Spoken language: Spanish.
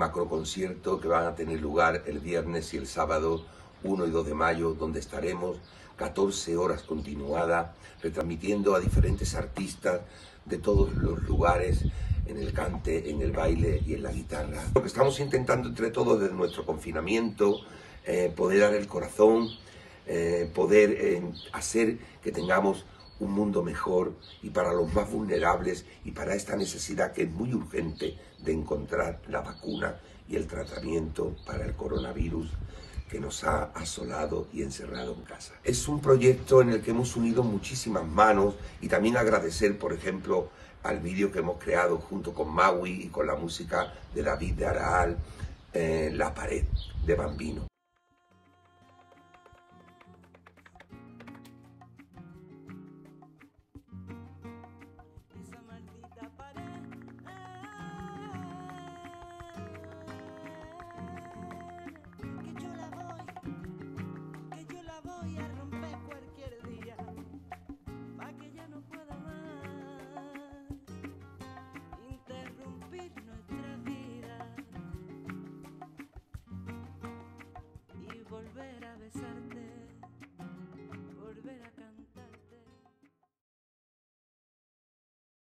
macroconcierto que van a tener lugar el viernes y el sábado 1 y 2 de mayo, donde estaremos 14 horas continuadas retransmitiendo a diferentes artistas de todos los lugares en el cante, en el baile y en la guitarra. Lo que estamos intentando entre todos desde nuestro confinamiento, eh, poder dar el corazón, eh, poder eh, hacer que tengamos un mundo mejor y para los más vulnerables y para esta necesidad que es muy urgente de encontrar la vacuna y el tratamiento para el coronavirus que nos ha asolado y encerrado en casa. Es un proyecto en el que hemos unido muchísimas manos y también agradecer, por ejemplo, al vídeo que hemos creado junto con Maui y con la música de David de Araal, eh, La pared de Bambino. Besarte.